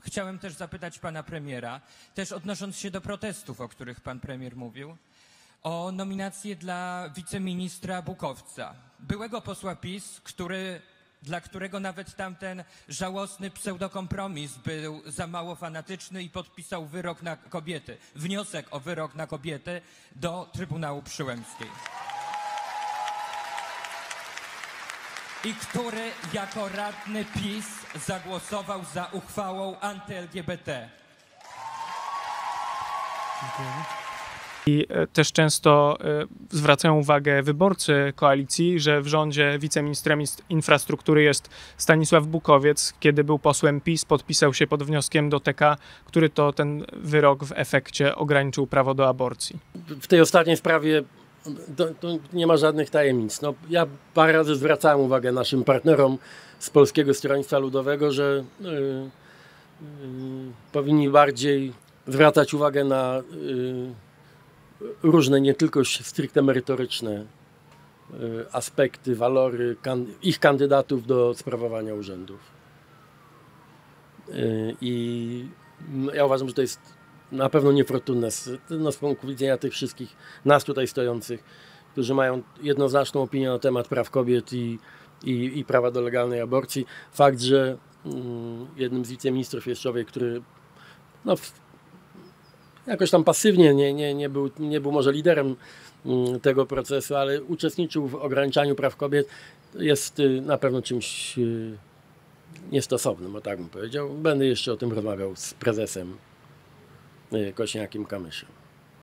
chciałem też zapytać pana premiera, też odnosząc się do protestów, o których pan premier mówił, o nominację dla wiceministra Bukowca, byłego posła PiS, który, dla którego nawet tamten żałosny pseudokompromis był za mało fanatyczny i podpisał wyrok na kobiety, wniosek o wyrok na kobiety do Trybunału Przyłębskiej. I który jako radny PiS zagłosował za uchwałą anty-LGBT. I e, też często e, zwracają uwagę wyborcy koalicji, że w rządzie wiceministrem ist- infrastruktury jest Stanisław Bukowiec. Kiedy był posłem PiS, podpisał się pod wnioskiem do TK, który to ten wyrok w efekcie ograniczył prawo do aborcji. w tej ostatniej sprawie to, to nie ma żadnych tajemnic. No, ja parę razy zwracałem uwagę naszym partnerom z Polskiego Stronnictwa Ludowego, że y, y, powinni bardziej zwracać uwagę na y, różne, nie tylko stricte merytoryczne aspekty, walory kan, ich kandydatów do sprawowania urzędów. I ja uważam, że to jest na pewno niefortunne z, no, z punktu widzenia tych wszystkich nas tutaj stojących, którzy mają jednoznaczną opinię na temat praw kobiet i, i, i prawa do legalnej aborcji. Fakt, że mm, jednym z wiceministrów jest człowiek, który no, w, jakoś tam pasywnie nie, nie, nie, był, nie był może liderem mm, tego procesu, ale uczestniczył w ograniczaniu praw kobiet, jest y, na pewno czymś y, niestosownym, o tak bym powiedział. Będę jeszcze o tym rozmawiał z prezesem Jakož nějakým kamešem.